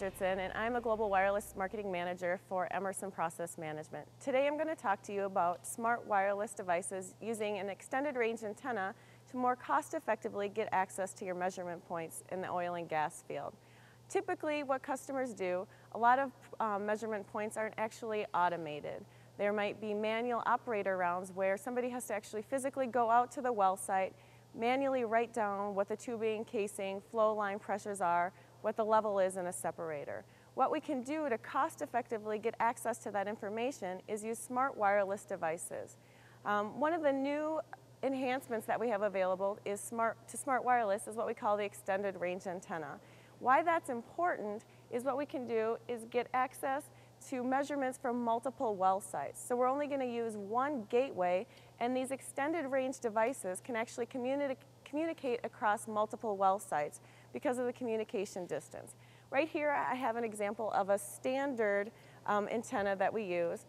Richardson and I'm a Global Wireless Marketing Manager for Emerson Process Management. Today I'm going to talk to you about smart wireless devices using an extended range antenna to more cost effectively get access to your measurement points in the oil and gas field. Typically what customers do, a lot of um, measurement points aren't actually automated. There might be manual operator rounds where somebody has to actually physically go out to the well site, manually write down what the tubing, casing, flow line pressures are, what the level is in a separator. What we can do to cost effectively get access to that information is use smart wireless devices. Um, one of the new enhancements that we have available is smart to smart wireless is what we call the extended range antenna. Why that's important is what we can do is get access to measurements from multiple well sites. So we're only going to use one gateway and these extended range devices can actually communi communicate across multiple well sites because of the communication distance. Right here I have an example of a standard um, antenna that we use.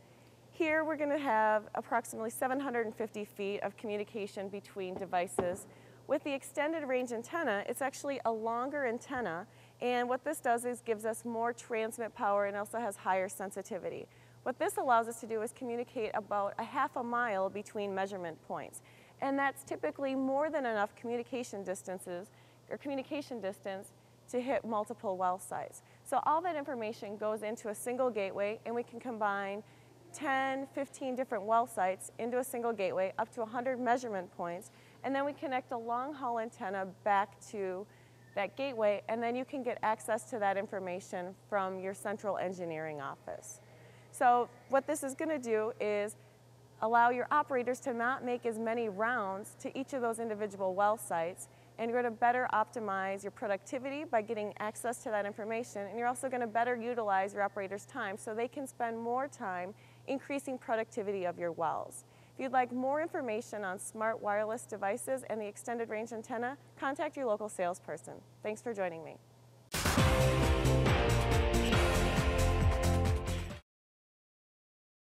Here we're going to have approximately 750 feet of communication between devices. With the extended range antenna, it's actually a longer antenna and what this does is gives us more transmit power and also has higher sensitivity. What this allows us to do is communicate about a half a mile between measurement points. And that's typically more than enough communication distances or communication distance to hit multiple well sites. So all that information goes into a single gateway and we can combine 10, 15 different well sites into a single gateway up to 100 measurement points and then we connect a long haul antenna back to that gateway and then you can get access to that information from your central engineering office. So what this is going to do is allow your operators to not make as many rounds to each of those individual well sites and you're going to better optimize your productivity by getting access to that information and you're also going to better utilize your operators time so they can spend more time increasing productivity of your wells. If you'd like more information on smart wireless devices and the extended range antenna, contact your local salesperson. Thanks for joining me.